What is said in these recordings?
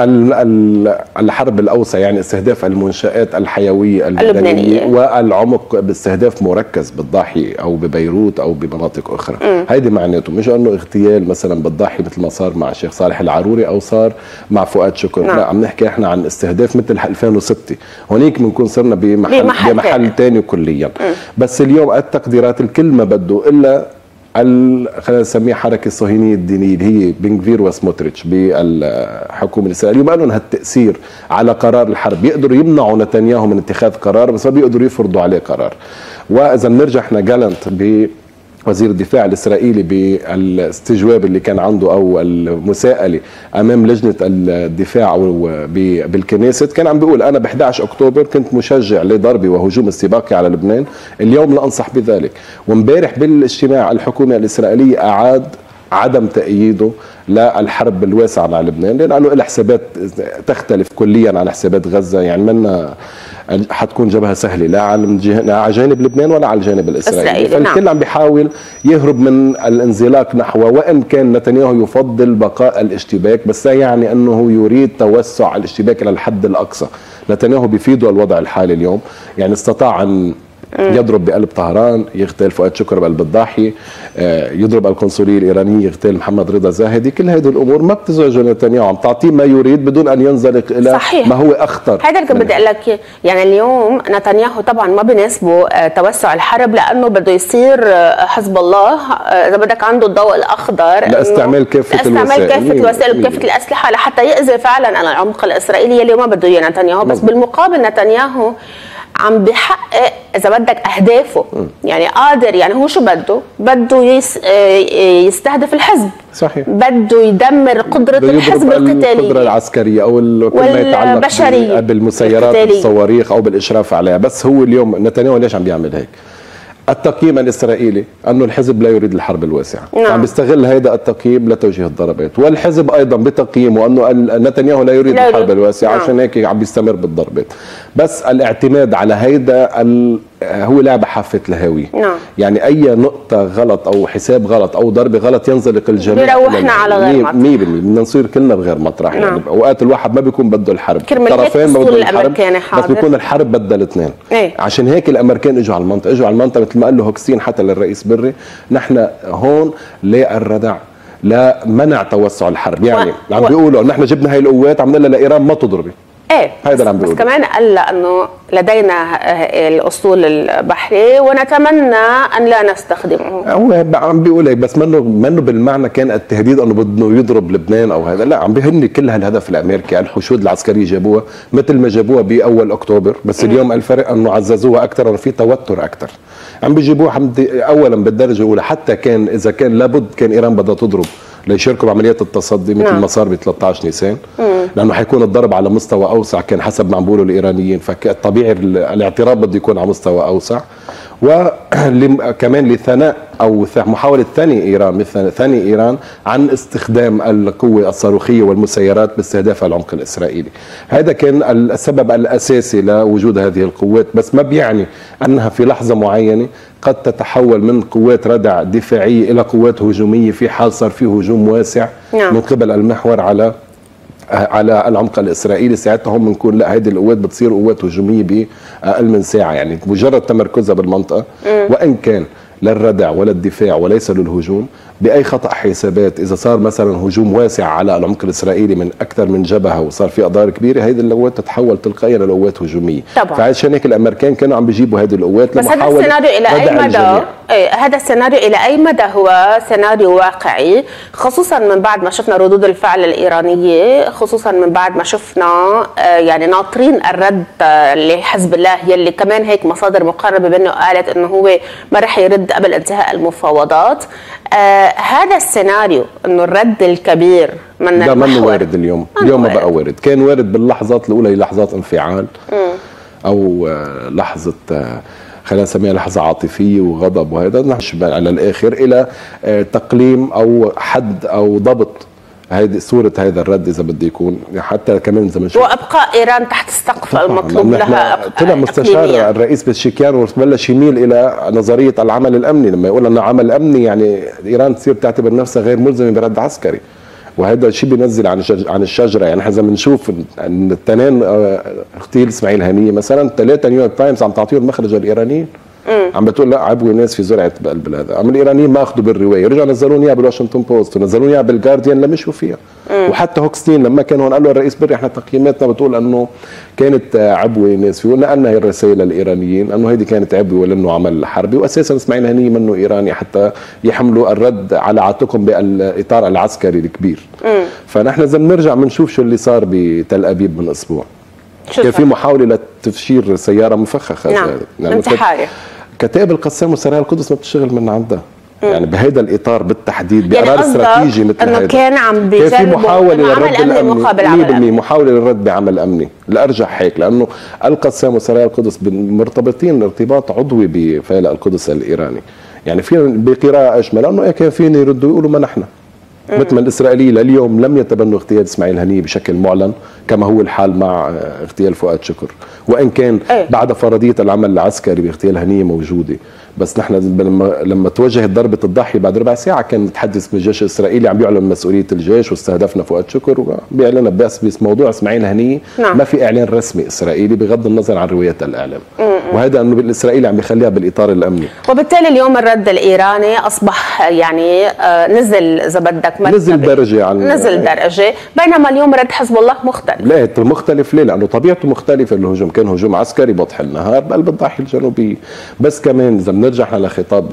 الحرب الأوسع يعني استهداف المنشآت الحيوية اللبنانية والعمق باستهداف مركز بالضاحيه أو ببيروت أو بمناطق أخرى. هيدي معناته مش إنه اغتيال مثلا بالضاحيه مثل ما صار مع الشيخ صالح العروري أو صار مع فؤاد شكر. نعم. لا عم نحكي إحنا عن استهداف مثل 2006 هونيك بنكون صرنا بمحل بمحل, ثاني كليا. بس اليوم التقديرات الكل ما بده إلا خلينا نسميه حركة الصهيونيه الدينية اللي هي بنغفير وسموتريتش بالحكومة الإسرائيلية. ما لهم هالتأثير على قرار الحرب. بيقدروا يمنعوا نتنياهو من اتخاذ قرار بس ما بيقدروا يفرضوا عليه قرار. وإذا بنرجع إحنا جالنت ب وزير الدفاع الإسرائيلي بالاستجواب اللي كان عنده أو المساءلة أمام لجنة الدفاع بالكنيست كان عم بيقول أنا ب 11 أكتوبر كنت مشجع لضرب وهجوم استباقي على لبنان. اليوم لا أنصح بذلك. وامبارح بالاجتماع الحكومة الإسرائيلية أعاد عدم تأييده للحرب الواسعة مع لبنان لأنه لها حسابات تختلف كليا عن حسابات غزة. يعني منا حتكون جبهة سهلة لا على جانب لبنان ولا على الجانب الإسرائيلي فالكل نعم. عم بيحاول يهرب من الانزلاق نحوه وإن كان نتنياهو يفضل بقاء الاشتباك بس لا يعني أنه يريد توسع الاشتباك إلى الحد الأقصى نتنياهو بيفيده الوضع الحالي اليوم يعني استطاع أن يضرب بقلب طهران يغتال فؤاد شكر بقلب الضاحيه آه، يضرب القنصلية الإيرانية يغتال محمد رضا زاهدي. كل هذه الأمور ما بتزعج نتنياهو عم تعطيه ما يريد بدون أن ينزلق إلى صحيح. ما هو أخطر. هذا اللي بدي أقول لك يعني اليوم نتنياهو طبعا ما بيناسبه آه، توسع الحرب لأنه بده يصير آه، حزب الله. إذا بدك عنده الضوء الأخضر لاستعمال كافة الوسائل. لاستعمال كافه الوسائل وكافة الأسلحة لحتى يأذي فعلا العمق الإسرائيلي اللي ما بده إياه نتنياهو. بس بالمقابل نتنياهو عم بحقق إذا بدك أهدافه. م. يعني قادر يعني هو شو بده؟ بده يس آه، يستهدف الحزب. صحيح. بده يدمر قدرة الحزب القتالية. القدره العسكرية أو كل ما يتعلق بالمسيرات بالصواريخ أو بالإشراف عليها. بس هو اليوم نتنياهو ليش عم بيعمل هيك؟ التقييم الإسرائيلي أنه الحزب لا يريد الحرب الواسعة. نعم. عم بيستغل هذا التقييم لتوجيه الضربات. والحزب أيضا بتقييمه أنه نتنياهو لا يريد لا الحرب الواسعة. نعم. عشان هيك عم بيستمر بالضربات. بس الاعتماد على هيدا هو لعبة حافه الهاويه نعم. يعني أي نقطة غلط أو حساب غلط أو ضربة غلط ينزلق الجميع بيروحنا على غير مطرح. 100% بدنا نصير كلنا بغير مطرح. يعني نعم. يعني أوقات الواحد ما بيكون بده الحرب. الطرفين ما بدهم الحرب بس بيكون الحرب بدها الاثنين إيه؟ عشان هيك الأمريكان إجوا على المنطقة. إجوا على المنطقة مثل ما قال له هوكسين حتى للرئيس بري. نحن هون للردع لا منع توسع الحرب. يعني و... عم بيقولوا نحن جبنا هاي القوات عملنا لها لإيران ما تضربي. إيه هذا اللي عم بس كمان قال إنه لدينا الاسطول البحري ونتمنى أن لا نستخدمه. هو عم بيقول هيك بس منه منه بالمعنى كان التهديد إنه بده يضرب لبنان أو هذا لا عم بيهني كل هالهدف الأمريكي الحشود العسكرية جابوها مثل ما جابوها بأول أكتوبر بس اليوم الفرق إنه عززوها أكثر وفي توتر أكثر عم بيجيبوها اولا بالدرجة الأولى حتى كان إذا كان لابد كان إيران بدها تضرب. ليشاركوا بعمليات التصدي مثل نعم. ما صار ب 13 نيسان. لأنه حيكون الضرب على مستوى أوسع كان حسب ما عم بيقولوا الإيرانيين. فطبيعي الاعتراض بده يكون على مستوى أوسع. وكمان لثناء أو محاولة ثاني إيران مثل ثاني إيران عن استخدام القوة الصاروخية والمسيرات باستهداف العمق الإسرائيلي هذا كان السبب الأساسي لوجود هذه القوات بس ما بيعني أنها في لحظة معينة قد تتحول من قوات ردع دفاعية إلى قوات هجومية في حال صار في هجوم واسع نعم. من قبل المحور على على العمق الإسرائيلي. ساعتها هم بنكون لا هذه القوات بتصير قوات هجومية باقل من ساعة يعني مجرد تمركزها بالمنطقة وإن كان لا الردع ولا الدفاع وليس للهجوم بأي خطأ حسابات. إذا صار مثلا هجوم واسع على العمق الإسرائيلي من أكثر من جبهة وصار في أضرار كبيرة هذه القوات تتحول تلقائيا لقوات هجومية. طبعا. فعشان هيك الأمريكان كانوا عم بيجيبوا هذه القوات بس هذا السيناريو إلى أي مدى؟ هذا السيناريو إلى أي مدى هو سيناريو واقعي؟ خصوصا من بعد ما شفنا ردود الفعل الإيرانية خصوصا من بعد ما شفنا آه، يعني ناطرين الرد آه، لحزب الله يلي كمان هيك مصادر مقربه منه قالت إنه هو ما رح يرد قبل انتهاء المفاوضات. آه هذا السيناريو إنه الرد الكبير من لا منه وارد اليوم؟ اليوم ما بقى وارد. كان وارد باللحظات الأولى لحظات انفعال. أو لحظة خلينا نسميها لحظة عاطفية وغضب وهذا على الآخر إلى آه تقليم أو حد أو ضبط هذه صورة هذا الرد إذا بده يكون حتى كمان إذا بنشوف وأبقاء إيران تحت السقف المطلوب لها طلع مستشار الرئيس بشيكيان وبلش يميل إلى نظرية العمل الأمني لما يقول أنه عمل أمني يعني إيران تصير تعتبر نفسها غير ملزمة برد عسكري. وهذا الشيء بينزل عن عن الشجرة. يعني إحنا بنشوف ان التنين اغتيال إسماعيل هنيه مثلا ثلاثة نيويورك تايمز عم تعطيهم مخرج الإيرانيين. عم بتقول لا عبوة ناسفة زرعت بقلب هذا. عم الإيرانيين ما أخذوا بالرواية. رجعوا نزلون إياها بالواشنطن بوست ونزلون إياها بالجارديان ليمشوا فيها. مم. وحتى هوكستين لما كان هون قال له الرئيس بري إحنا تقييماتنا بتقول إنه كانت عبوة ناسفة. ونقلنا هي الرسائل للإيرانيين إنه هيدي كانت عبوة ولأنه عمل حربي. واساسا اسماعيل هنيه منه إيراني حتى يحملوا الرد على عاتقهم بالإطار العسكري الكبير. مم. فنحن إذا بنرجع بنشوف شو اللي صار بتل أبيب من أسبوع. كان في محاولة لتفجير سيارة مفخخة. نعم يعني انتحاري كتائب القسام وسرايا القدس ما بتشتغل من عندها يعني بهذا الإطار بالتحديد بقرار يعني استراتيجي مثل إنه كان عم كان في محاولة للرد الامني مقابل عمل أمني. محاولة للرد بعمل أمني. الارجح هيك لأنه القسام وسرايا القدس مرتبطين ارتباط عضوي بفيلق القدس الإيراني. يعني في بقراءة اشمل لأنه كان فين يردوا يقولوا ما نحن. مثل ما الإسرائيليين لليوم لم يتبنوا اغتيال إسماعيل هنيه بشكل معلن كما هو الحال مع اغتيال فؤاد شكر. وإن كان أيه. بعد فرضية العمل العسكري باغتيال هنيه موجودة. بس نحن لما لما توجهت ضربة الضحية بعد ربع ساعة كان متحدث من الجيش الإسرائيلي عم بيعلن مسؤولية الجيش واستهدفنا فؤاد شكر وبيعلن بس بس موضوع إسماعيل هنيه نعم. ما في إعلان رسمي إسرائيلي بغض النظر عن روايات الإعلام. وهذا أنه الاسرائيلي عم بيخليها بالإطار الأمني. وبالتالي اليوم الرد الإيراني أصبح يعني آه نزل إذا بدك نزل درجة عن نزل درجة بينما اليوم رد حزب الله مختلف. لا مختلف ليه؟ لأنه طبيعته مختلفة. الهجوم كان هجوم عسكري بطح النهار بقلب الضاحيه الجنوبيه بس كمان إذا بنرجع لخطاب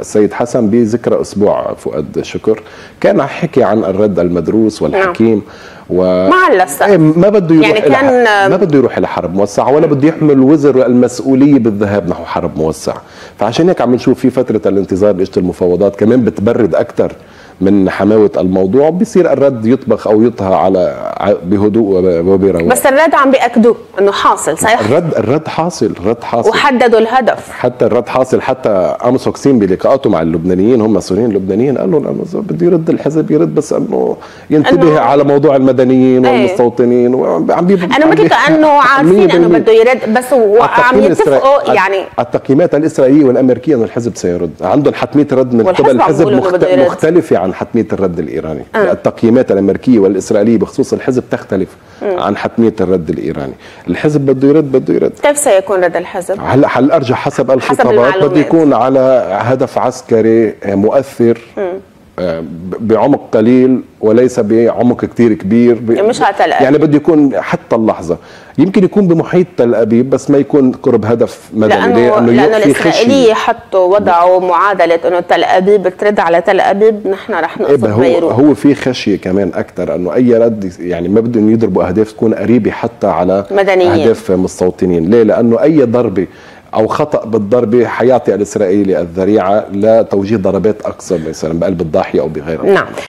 السيد حسن بذكرى أسبوع فؤاد شكر كان حكي عن الرد المدروس والحكيم. نعم. و مع الاسف إيه، ما بده يروح يعني كان ما بده يروح إلى حرب موسعه ولا بده يحمل وزر المسؤولية بالذهاب نحو حرب موسعه فعشان هيك عم نشوف في فترة الانتظار بإجت المفاوضات كمان بتبرد أكثر من حماوة الموضوع بصير الرد يطبخ أو يطهى على بهدوء وبرواق بس الرد عم بيأكدوا إنه حاصل صحيح؟ الرد الرد حاصل الرد حاصل. وحددوا الهدف. حتى الرد حاصل حتى أمس هوكسين بلقاءاته مع اللبنانيين هم مسؤولين اللبنانيين قال لهم إنه بده يرد الحزب يرد بس إنه ينتبه على موضوع المدنيين إيه. والمستوطنين وعم أنا مثل كانه عارفين إنه بده يرد بس وعم يتفقوا يعني. التقييمات الإسرائيلية والأمريكية إنه الحزب سيرد. عندهم حتمية رد من قبل الحزب مختلفة عن حتمية الرد الإيراني. أه. التقييمات الأمريكية والإسرائيلية بخصوص الحزب تختلف أه. عن حتمية الرد الإيراني. الحزب بده يرد بده يرد. كيف سيكون رد الحزب؟ هلا هل ارجع حسب الخطابات؟ بده يكون على هدف عسكري مؤثر. أه. بعمق قليل وليس بعمق كثير كبير. مش على تل يعني بده يكون حتى اللحظة. يمكن يكون بمحيط تل أبيب بس ما يكون قرب هدف مدني. لأنه لأنه, لأنه الإسرائيلية حطوا وضعوا معادله إنه تل أبيب ترد على تل أبيب نحن رح نقصد إيه هو بيروت. هو في خشية كمان أكثر إنه أي رد يعني ما بدهم يضربوا أهداف تكون قريبة حتى على مدنيين. أهداف مستوطنين. ليه؟ لأنه أي ضربة أو خطأ بالضربه حيعطي الإسرائيلي الذريعة لتوجيه ضربات أكثر مثلا بقلب الضاحية أو بغيرها. نعم.